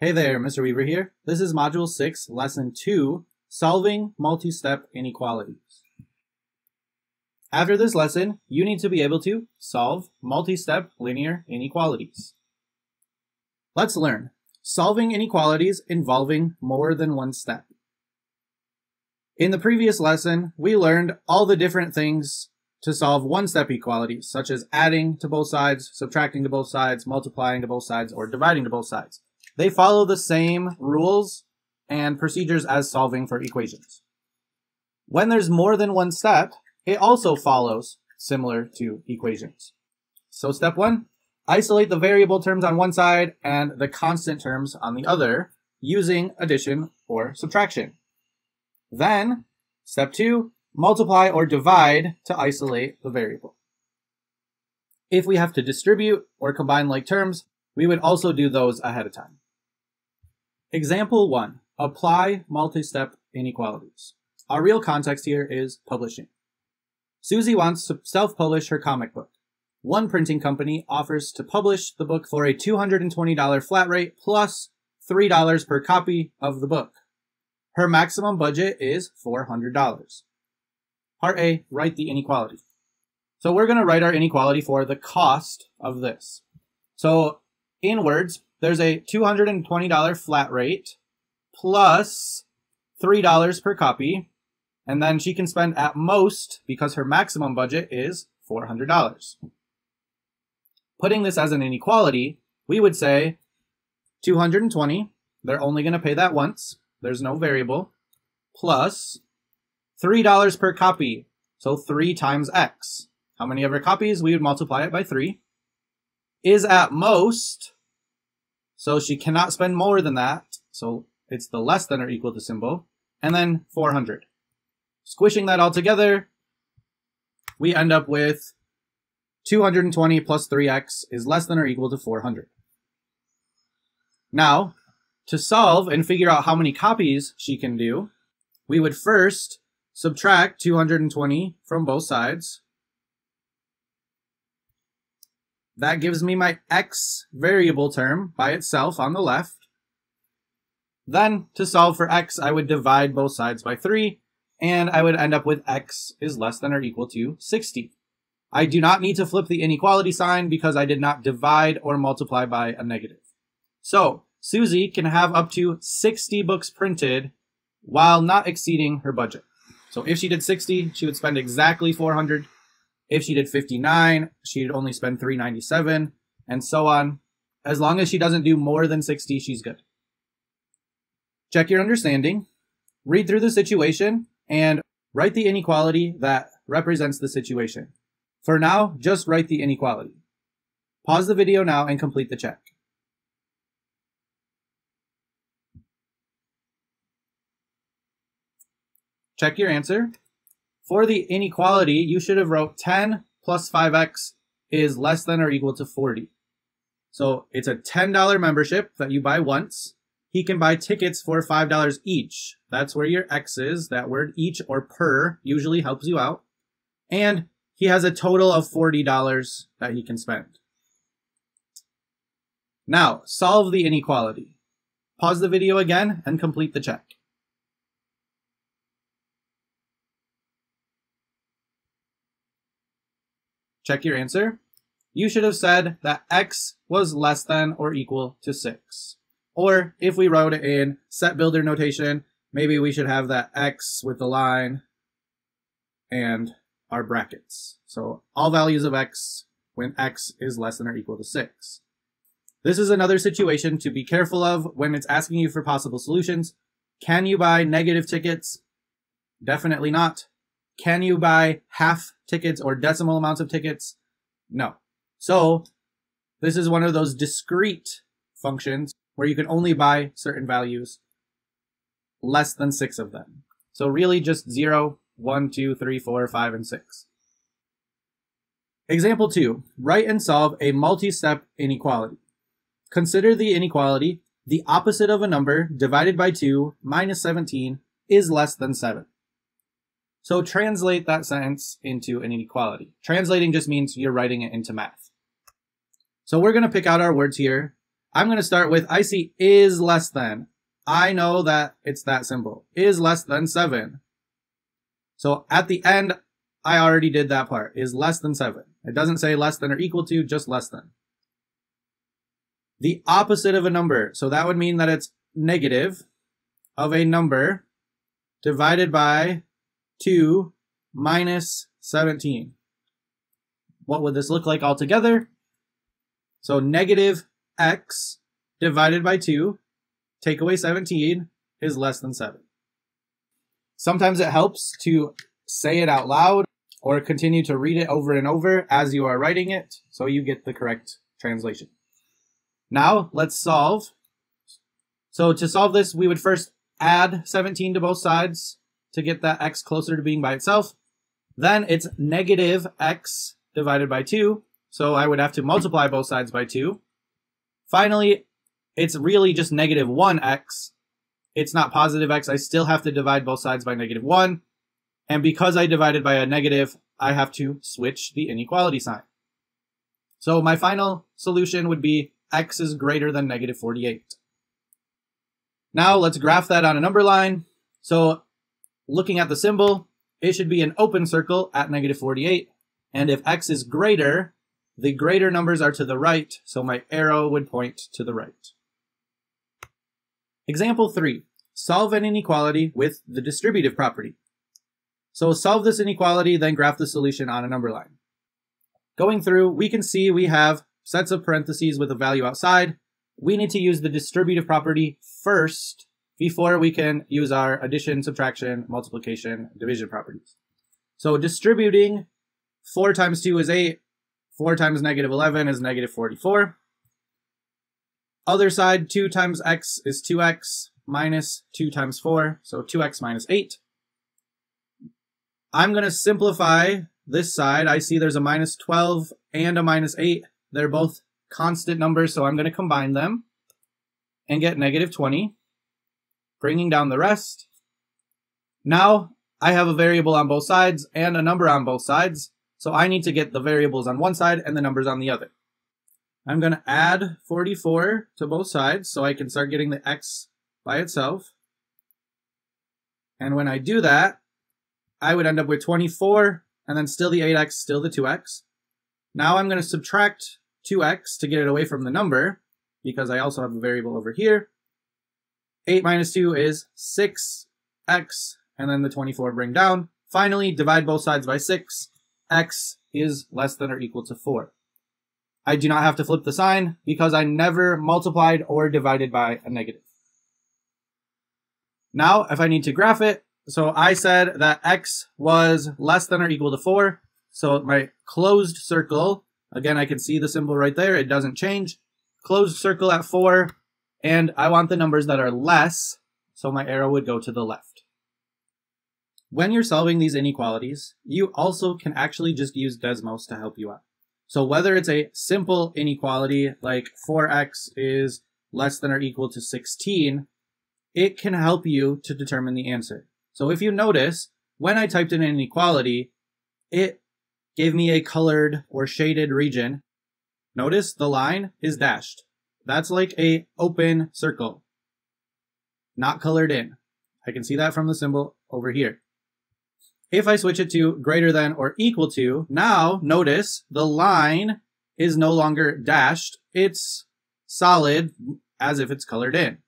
Hey there, Mr. Weaver here. This is Module 6, Lesson 2, Solving Multi-Step Inequalities. After this lesson, you need to be able to solve multi-step linear inequalities. Let's learn. Solving inequalities involving more than one step. In the previous lesson, we learned all the different things to solve one-step equalities, such as adding to both sides, subtracting to both sides, multiplying to both sides, or dividing to both sides. They follow the same rules and procedures as solving for equations. When there's more than one step, it also follows similar to equations. So step one, isolate the variable terms on one side and the constant terms on the other using addition or subtraction. Then, step two, multiply or divide to isolate the variable. If we have to distribute or combine like terms, we would also do those ahead of time. Example 1. Apply multi-step inequalities. Our real context here is publishing. Susie wants to self-publish her comic book. One printing company offers to publish the book for a $220 flat rate plus $3 per copy of the book. Her maximum budget is $400. Part A, write the inequality. So we're going to write our inequality for the cost of this. So in words, there's a $220 flat rate plus $3 per copy. And then she can spend at most, because her maximum budget is $400. Putting this as an inequality, we would say 220, they're only going to pay that once. There's no variable. Plus $3 per copy. So 3 times x. How many ever copies? We would multiply it by 3. Is at most so she cannot spend more than that. So it's the less than or equal to symbol. And then 400. Squishing that all together, we end up with 220 plus 3x is less than or equal to 400. Now, to solve and figure out how many copies she can do, we would first subtract 220 from both sides. That gives me my x variable term by itself on the left. Then, to solve for x, I would divide both sides by 3, and I would end up with x is less than or equal to 60. I do not need to flip the inequality sign because I did not divide or multiply by a negative. So, Susie can have up to 60 books printed while not exceeding her budget. So if she did 60, she would spend exactly 400 if she did 59, she'd only spend 397 and so on. As long as she doesn't do more than 60, she's good. Check your understanding, read through the situation, and write the inequality that represents the situation. For now, just write the inequality. Pause the video now and complete the check. Check your answer. For the inequality, you should have wrote 10 plus 5x is less than or equal to 40. So it's a $10 membership that you buy once. He can buy tickets for $5 each. That's where your X is. That word each or per usually helps you out. And he has a total of $40 that he can spend. Now, solve the inequality. Pause the video again and complete the check. Check your answer. You should have said that x was less than or equal to 6. Or if we wrote it in set builder notation, maybe we should have that x with the line and our brackets. So all values of x when x is less than or equal to 6. This is another situation to be careful of when it's asking you for possible solutions. Can you buy negative tickets? Definitely not. Can you buy half tickets or decimal amounts of tickets? No. So this is one of those discrete functions where you can only buy certain values, less than six of them. So really just zero, one, two, three, four, five, and six. Example two, write and solve a multi-step inequality. Consider the inequality, the opposite of a number divided by 2 minus 17 is less than 7. So translate that sentence into an inequality. Translating just means you're writing it into math. So we're going to pick out our words here. I'm going to start with I see is less than. I know that it's that simple. Is less than 7. So at the end, I already did that part. Is less than 7. It doesn't say less than or equal to, just less than. The opposite of a number. So that would mean that it's negative of a number divided by 2 minus 17. What would this look like altogether? So negative x divided by 2, take away 17, is less than 7. Sometimes it helps to say it out loud or continue to read it over and over as you are writing it so you get the correct translation. Now let's solve. So to solve this, we would first add 17 to both sides to get that x closer to being by itself. Then it's negative x divided by 2. So I would have to multiply both sides by 2. Finally, it's really just negative 1x. It's not positive x. I still have to divide both sides by negative 1. And because I divided by a negative, I have to switch the inequality sign. So my final solution would be x is greater than negative 48. Now let's graph that on a number line. So looking at the symbol, it should be an open circle at negative 48. And if x is greater, the greater numbers are to the right, so my arrow would point to the right. Example 3. Solve an inequality with the distributive property. So solve this inequality, then graph the solution on a number line. Going through, we can see we have sets of parentheses with a value outside. We need to use the distributive property first before we can use our addition, subtraction, multiplication, division properties. So distributing 4 times 2 is 8, 4 times negative 11 is negative 44. Other side, 2 times x is 2x minus 2 times 4, so 2x minus 8. I'm going to simplify this side. I see there's a minus 12 and a minus 8. They're both constant numbers, so I'm going to combine them and get negative 20 bringing down the rest. Now I have a variable on both sides and a number on both sides, so I need to get the variables on one side and the numbers on the other. I'm going to add 44 to both sides so I can start getting the x by itself. And when I do that, I would end up with 24 and then still the 8x, still the 2x. Now I'm going to subtract 2x to get it away from the number because I also have a variable over here. 8 minus 2 is 6x, and then the 24 bring down. Finally, divide both sides by 6. x is less than or equal to 4. I do not have to flip the sign because I never multiplied or divided by a negative. Now, if I need to graph it, so I said that x was less than or equal to 4. So my closed circle, again, I can see the symbol right there. It doesn't change. Closed circle at 4 and I want the numbers that are less, so my arrow would go to the left. When you're solving these inequalities, you also can actually just use Desmos to help you out. So whether it's a simple inequality like 4x is less than or equal to 16, it can help you to determine the answer. So if you notice, when I typed in an inequality, it gave me a colored or shaded region. Notice the line is dashed. That's like a open circle, not colored in. I can see that from the symbol over here. If I switch it to greater than or equal to, now notice the line is no longer dashed. It's solid as if it's colored in.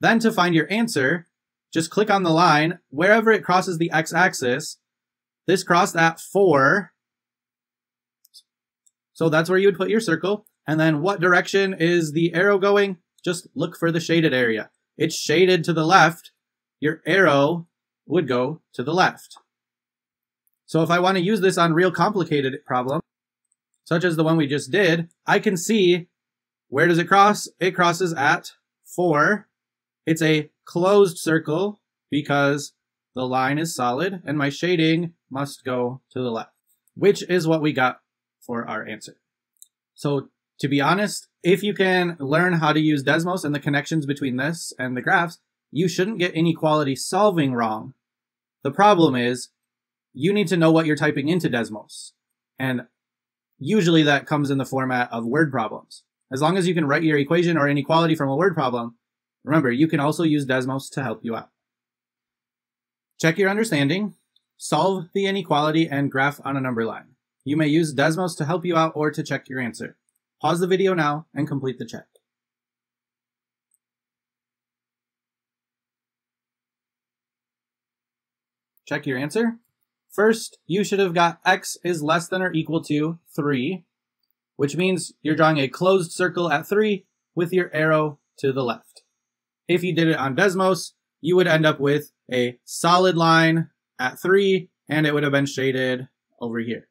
Then to find your answer, just click on the line. Wherever it crosses the x-axis, this crossed at 4. So that's where you would put your circle. And then what direction is the arrow going? Just look for the shaded area. It's shaded to the left. Your arrow would go to the left. So if I want to use this on real complicated problem, such as the one we just did, I can see where does it cross? It crosses at 4. It's a closed circle because the line is solid and my shading must go to the left, which is what we got for our answer. So to be honest, if you can learn how to use Desmos and the connections between this and the graphs, you shouldn't get inequality solving wrong. The problem is you need to know what you're typing into Desmos. And usually that comes in the format of word problems. As long as you can write your equation or inequality from a word problem, remember, you can also use Desmos to help you out. Check your understanding, solve the inequality, and graph on a number line. You may use Desmos to help you out or to check your answer. Pause the video now and complete the check. Check your answer. First, you should have got x is less than or equal to 3, which means you're drawing a closed circle at 3 with your arrow to the left. If you did it on Desmos, you would end up with a solid line at 3, and it would have been shaded over here.